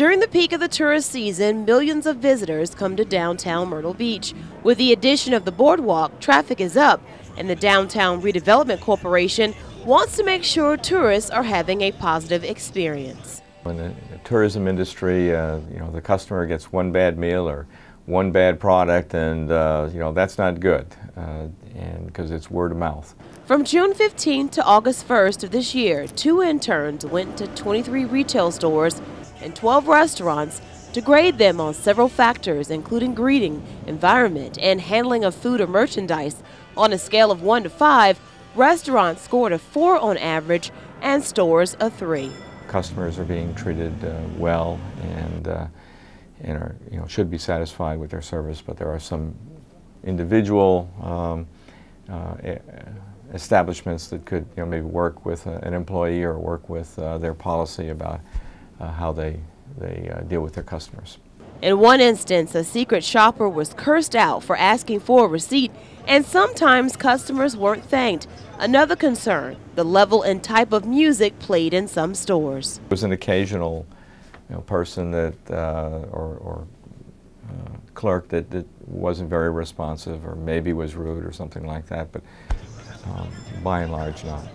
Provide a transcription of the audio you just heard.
During the peak of the tourist season, millions of visitors come to downtown Myrtle Beach. With the addition of the boardwalk, traffic is up, and the Downtown Redevelopment Corporation wants to make sure tourists are having a positive experience. In the tourism industry, uh, you know, the customer gets one bad meal or one bad product, and uh, you know that's not good, uh, and because it's word of mouth. From June 15th to August 1st of this year, two interns went to 23 retail stores and 12 restaurants to grade them on several factors, including greeting, environment, and handling of food or merchandise. On a scale of 1 to 5, restaurants scored a 4 on average and stores a 3. Customers are being treated uh, well and, uh, and are, you know, should be satisfied with their service, but there are some individual um, uh, establishments that could you know, maybe work with an employee or work with uh, their policy about uh, how they, they uh, deal with their customers. In one instance, a secret shopper was cursed out for asking for a receipt, and sometimes customers weren't thanked. Another concern, the level and type of music played in some stores. It was an occasional you know, person that, uh, or, or uh, clerk that, that wasn't very responsive or maybe was rude or something like that, but um, by and large not.